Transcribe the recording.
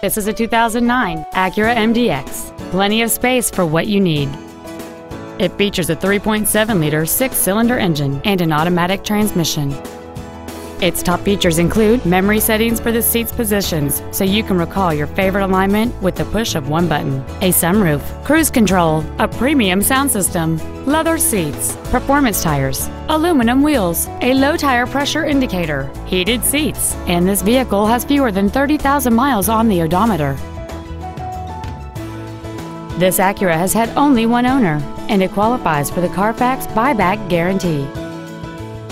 This is a 2009 Acura MDX. Plenty of space for what you need. It features a 3.7-liter six-cylinder engine and an automatic transmission. Its top features include memory settings for the seat's positions, so you can recall your favorite alignment with the push of one button, a sunroof, cruise control, a premium sound system, leather seats, performance tires, aluminum wheels, a low tire pressure indicator, heated seats, and this vehicle has fewer than 30,000 miles on the odometer. This Acura has had only one owner, and it qualifies for the Carfax buyback guarantee.